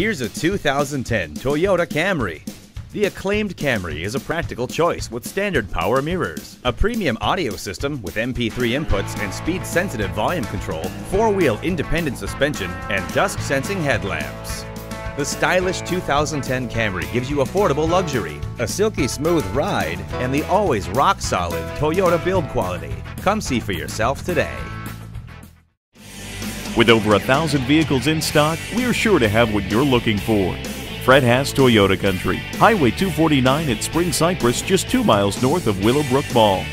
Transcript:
Here's a 2010 Toyota Camry. The acclaimed Camry is a practical choice with standard power mirrors, a premium audio system with MP3 inputs and speed-sensitive volume control, four-wheel independent suspension, and dusk-sensing headlamps. The stylish 2010 Camry gives you affordable luxury, a silky smooth ride, and the always rock-solid Toyota build quality. Come see for yourself today. With over a thousand vehicles in stock, we're sure to have what you're looking for. Fred Haas Toyota Country, Highway 249 at Spring Cypress, just two miles north of Willowbrook Mall.